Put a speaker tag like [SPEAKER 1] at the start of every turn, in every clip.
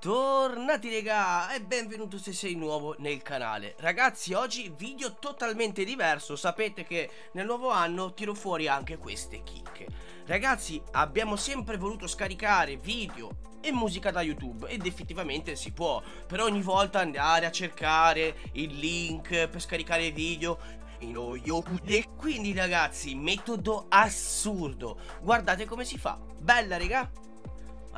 [SPEAKER 1] Bentornati raga e benvenuto se sei nuovo nel canale. Ragazzi oggi video totalmente diverso. Sapete che nel nuovo anno tiro fuori anche queste chicche. Ragazzi abbiamo sempre voluto scaricare video e musica da YouTube ed effettivamente si può. Per ogni volta andare a cercare il link per scaricare video e quindi ragazzi metodo assurdo. Guardate come si fa. Bella raga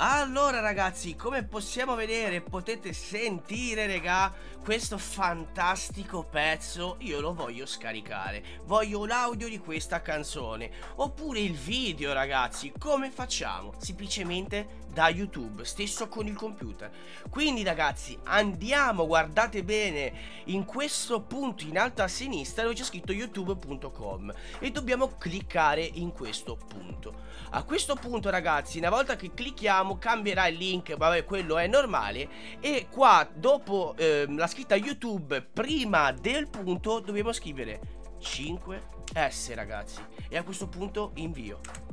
[SPEAKER 1] allora ragazzi, come possiamo vedere, potete sentire regà, questo fantastico pezzo io lo voglio scaricare. Voglio l'audio di questa canzone, oppure il video ragazzi, come facciamo? Semplicemente da YouTube, stesso con il computer. Quindi ragazzi, andiamo, guardate bene, in questo punto in alto a sinistra dove c'è scritto youtube.com e dobbiamo cliccare in questo punto. A questo punto ragazzi, una volta che clicchiamo cambierà il link, vabbè quello è normale. E qua dopo eh, la scritta YouTube prima del punto dobbiamo scrivere 5S ragazzi. E a questo punto invio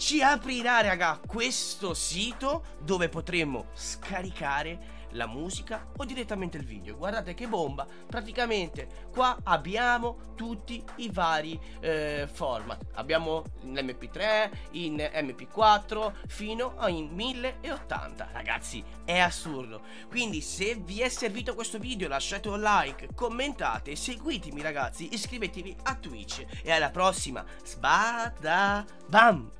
[SPEAKER 1] ci aprirà raga questo sito dove potremo scaricare la musica o direttamente il video. Guardate che bomba. Praticamente qua abbiamo tutti i vari eh, format. Abbiamo l'mp3 in mp4 fino a in 1080 ragazzi è assurdo. Quindi se vi è servito questo video lasciate un like commentate seguitemi ragazzi iscrivetevi a twitch e alla prossima. Sbada! Bam